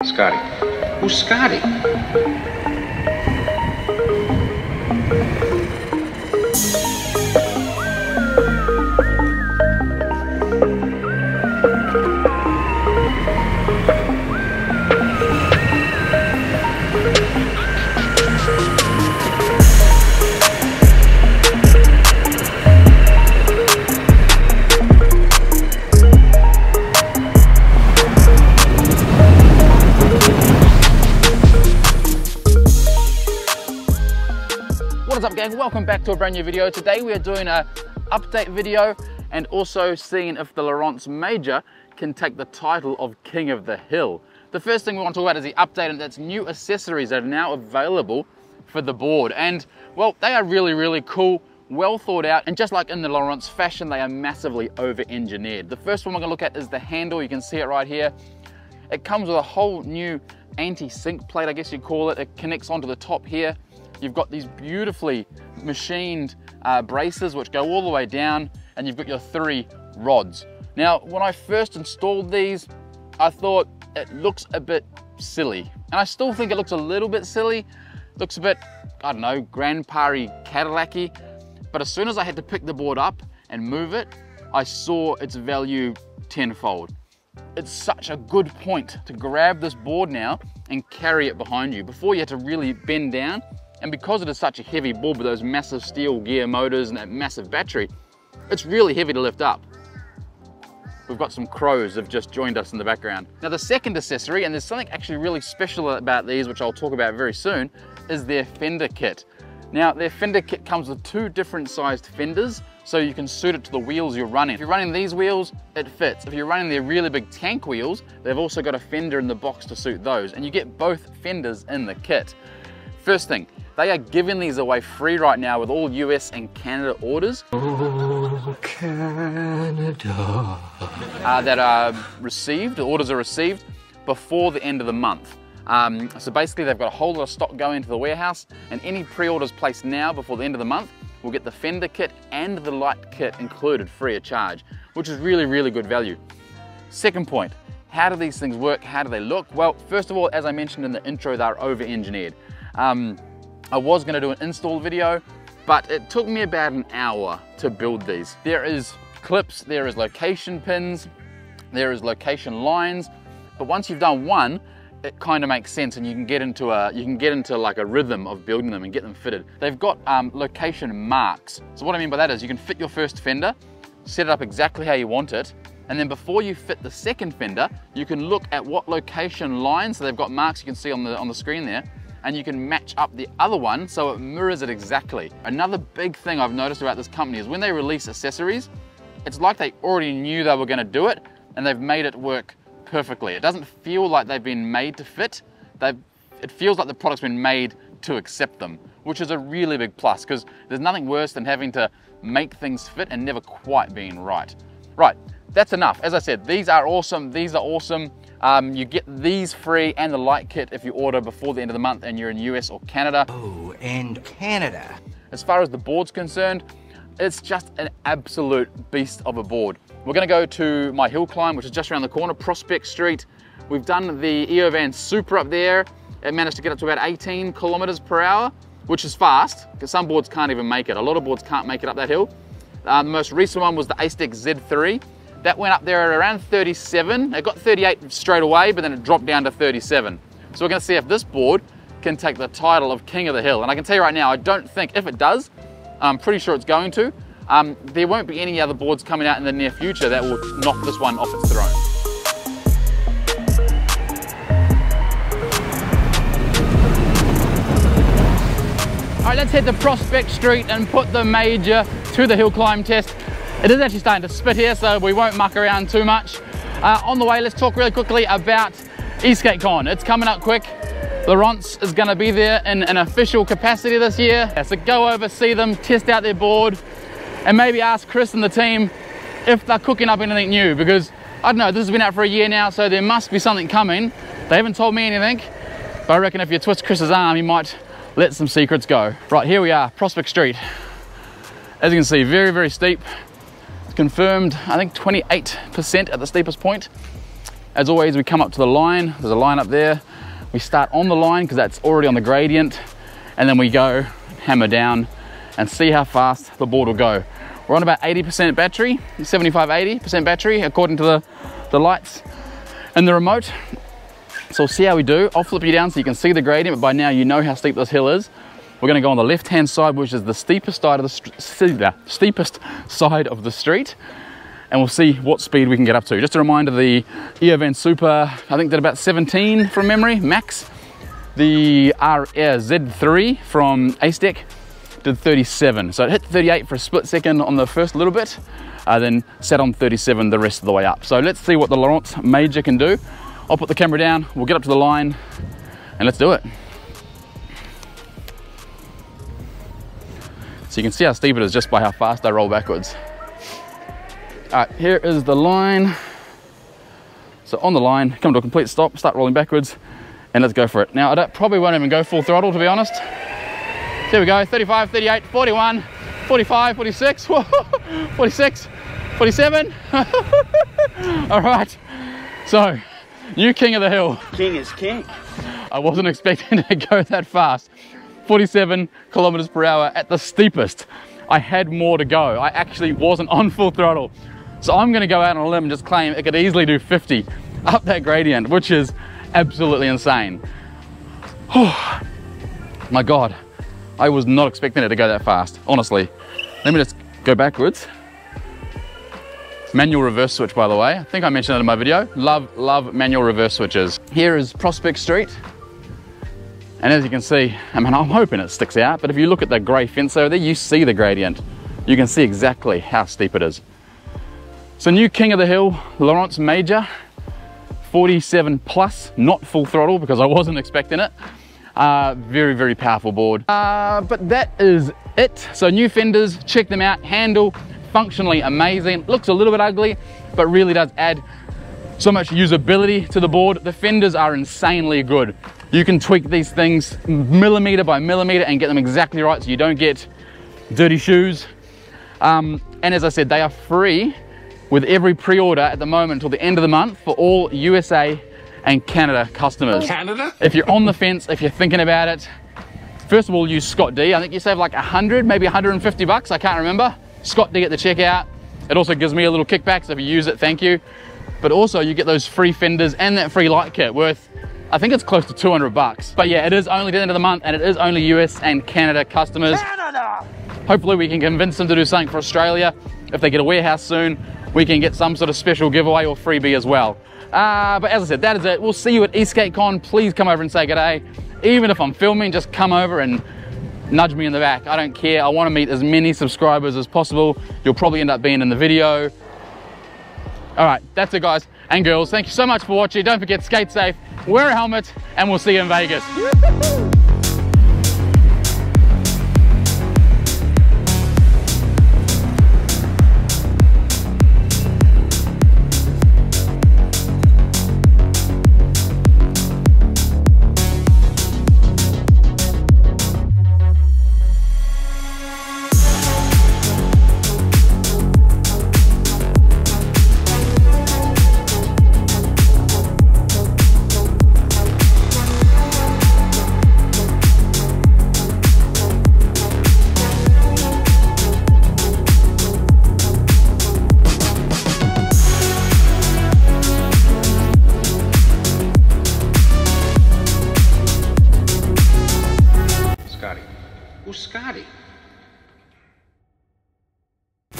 Buscare. Scotty? What is up gang? Welcome back to a brand new video. Today we are doing a update video and also seeing if the Lorentz Major can take the title of King of the Hill. The first thing we want to talk about is the update and that's new accessories that are now available for the board. And well, they are really, really cool, well thought out, and just like in the Lorentz fashion, they are massively over-engineered. The first one we're gonna look at is the handle. You can see it right here. It comes with a whole new anti-sink plate, I guess you'd call it. It connects onto the top here. You've got these beautifully machined uh, braces which go all the way down and you've got your three rods. Now, when I first installed these, I thought it looks a bit silly. And I still think it looks a little bit silly. Looks a bit, I don't know, grandpa-y Cadillac-y. But as soon as I had to pick the board up and move it, I saw its value tenfold. It's such a good point to grab this board now and carry it behind you. Before you had to really bend down and because it is such a heavy board with those massive steel gear motors and that massive battery, it's really heavy to lift up. We've got some crows have just joined us in the background. Now the second accessory, and there's something actually really special about these, which I'll talk about very soon, is their fender kit. Now their fender kit comes with two different sized fenders, so you can suit it to the wheels you're running. If you're running these wheels, it fits. If you're running their really big tank wheels, they've also got a fender in the box to suit those, and you get both fenders in the kit. First thing, they are giving these away free right now with all US and Canada orders. Oh, Canada. Uh, that are received, orders are received before the end of the month. Um, so basically they've got a whole lot of stock going into the warehouse and any pre-orders placed now before the end of the month will get the fender kit and the light kit included free of charge, which is really, really good value. Second point, how do these things work? How do they look? Well, first of all, as I mentioned in the intro, they're over-engineered. Um, I was gonna do an install video, but it took me about an hour to build these. There is clips, there is location pins, there is location lines, but once you've done one, it kind of makes sense and you can get into a you can get into like a rhythm of building them and get them fitted. They've got um, location marks. So what I mean by that is you can fit your first fender, set it up exactly how you want it, and then before you fit the second fender, you can look at what location lines, so they've got marks you can see on the, on the screen there, and you can match up the other one so it mirrors it exactly. Another big thing I've noticed about this company is when they release accessories, it's like they already knew they were gonna do it and they've made it work perfectly. It doesn't feel like they've been made to fit. They've, it feels like the product's been made to accept them, which is a really big plus because there's nothing worse than having to make things fit and never quite being right. Right, that's enough. As I said, these are awesome. These are awesome. Um, you get these free and the light kit if you order before the end of the month and you're in US or Canada. Oh, and Canada. As far as the board's concerned, it's just an absolute beast of a board. We're gonna go to my hill climb, which is just around the corner, Prospect Street. We've done the Eovan Super up there. It managed to get up to about 18 kilometers per hour, which is fast, because some boards can't even make it. A lot of boards can't make it up that hill. Uh, the most recent one was the Acedeck Z3. That went up there at around 37. It got 38 straight away, but then it dropped down to 37. So we're gonna see if this board can take the title of King of the Hill. And I can tell you right now, I don't think, if it does, I'm pretty sure it's going to, um, there won't be any other boards coming out in the near future that will knock this one off its throne. All right, let's head to Prospect Street and put the major to the hill climb test. It is actually starting to spit here, so we won't muck around too much. Uh, on the way, let's talk really quickly about Esk8 Con. It's coming up quick. Lorentz is going to be there in an official capacity this year. So go over, see them, test out their board, and maybe ask Chris and the team if they're cooking up anything new because I don't know, this has been out for a year now, so there must be something coming. They haven't told me anything, but I reckon if you twist Chris's arm, he might let some secrets go. Right, here we are, Prospect Street. As you can see, very, very steep. Confirmed, I think 28% at the steepest point. As always, we come up to the line. There's a line up there. We start on the line because that's already on the gradient. And then we go hammer down and see how fast the board will go. We're on about 80% battery, 75, 80% battery, according to the, the lights and the remote. So we'll see how we do. I'll flip you down so you can see the gradient, but by now you know how steep this hill is. We're gonna go on the left-hand side, which is the steepest side of the steepest side of the street and we'll see what speed we can get up to. Just a reminder, the Eovan Super, I think did about 17 from memory, max. The R Z3 from Acedeck did 37. So it hit 38 for a split second on the first little bit, uh, then set on 37 the rest of the way up. So let's see what the Lorentz Major can do. I'll put the camera down, we'll get up to the line, and let's do it. So you can see how steep it is just by how fast I roll backwards. All right, here is the line. So on the line, come to a complete stop, start rolling backwards, and let's go for it. Now, I probably won't even go full throttle, to be honest. Here we go, 35, 38, 41, 45, 46, 46, 47. All right, so, new king of the hill. King is king. I wasn't expecting to go that fast. 47 kilometers per hour at the steepest. I had more to go. I actually wasn't on full throttle. So I'm gonna go out on a limb and just claim it could easily do 50 up that gradient, which is absolutely insane. Oh, my God, I was not expecting it to go that fast, honestly. Let me just go backwards. Manual reverse switch, by the way. I think I mentioned that in my video. Love, love manual reverse switches. Here is Prospect Street. And as you can see, I mean, I'm hoping it sticks out, but if you look at the gray fence over there, you see the gradient. You can see exactly how steep it is. So new king of the hill, Lorentz Major, 47 plus, not full throttle because I wasn't expecting it. Uh, very, very powerful board. Uh, but that is it. So new fenders, check them out. Handle, functionally amazing. Looks a little bit ugly, but really does add so much usability to the board. The fenders are insanely good. You can tweak these things millimeter by millimeter and get them exactly right so you don't get dirty shoes. Um, and as I said, they are free with every pre-order at the moment until the end of the month for all USA and Canada customers. Canada? If you're on the fence, if you're thinking about it, first of all, use Scott D. I think you save like 100, maybe 150 bucks, I can't remember. Scott D at the checkout. It also gives me a little kickback, so if you use it, thank you. But also you get those free fenders and that free light kit worth, I think it's close to 200 bucks. But yeah, it is only the end of the month and it is only US and Canada customers. Canada! Hopefully we can convince them to do something for Australia. If they get a warehouse soon, we can get some sort of special giveaway or freebie as well. Uh, but as I said, that is it. We'll see you at Esk8 Con. Please come over and say good day. Even if I'm filming, just come over and nudge me in the back. I don't care. I want to meet as many subscribers as possible. You'll probably end up being in the video. All right, that's it guys and girls. Thank you so much for watching. Don't forget, skate safe, wear a helmet, and we'll see you in Vegas.